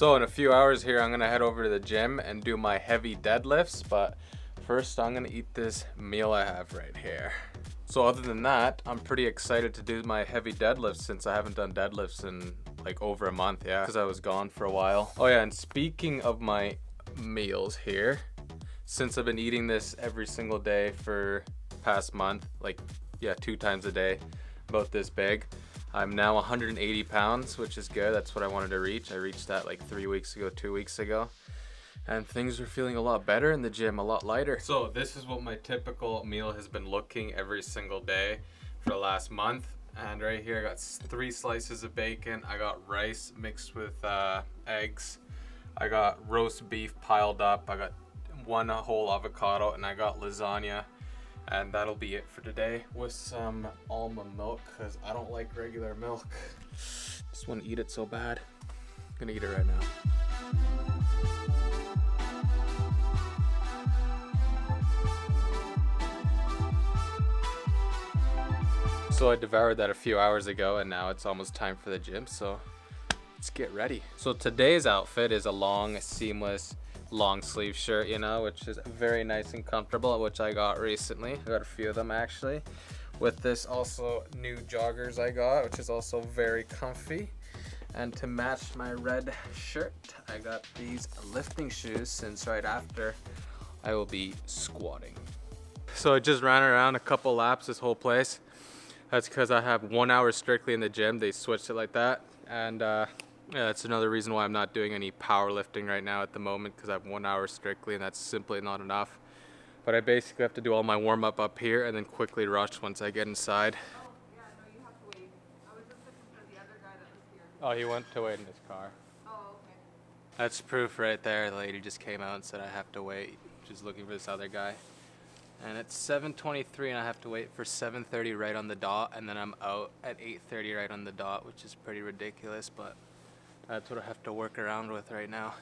So in a few hours here, I'm gonna head over to the gym and do my heavy deadlifts, but first I'm gonna eat this meal I have right here. So other than that, I'm pretty excited to do my heavy deadlifts since I haven't done deadlifts in like over a month, yeah, because I was gone for a while. Oh yeah, and speaking of my meals here, since I've been eating this every single day for past month, like yeah, two times a day, about this big, I'm now 180 pounds, which is good. That's what I wanted to reach. I reached that like three weeks ago, two weeks ago. And things are feeling a lot better in the gym, a lot lighter. So this is what my typical meal has been looking every single day for the last month. And right here I got three slices of bacon. I got rice mixed with uh, eggs. I got roast beef piled up. I got one whole avocado and I got lasagna and that'll be it for today with some almond milk because I don't like regular milk. Just want to eat it so bad. I'm gonna eat it right now. So I devoured that a few hours ago and now it's almost time for the gym so let's get ready. So today's outfit is a long seamless long sleeve shirt, you know, which is very nice and comfortable, which I got recently. I got a few of them actually. With this also new joggers I got, which is also very comfy. And to match my red shirt, I got these lifting shoes since right after I will be squatting. So I just ran around a couple laps this whole place. That's because I have one hour strictly in the gym. They switched it like that. And uh, yeah, that's another reason why I'm not doing any powerlifting right now at the moment because I have one hour strictly and that's simply not enough. But I basically have to do all my warm up up here and then quickly rush once I get inside. Oh, he went to wait in his car. Oh, okay. That's proof right there. The lady just came out and said I have to wait. She's looking for this other guy. And it's 7.23 and I have to wait for 7.30 right on the dot and then I'm out at 8.30 right on the dot, which is pretty ridiculous, but that's what I have to work around with right now.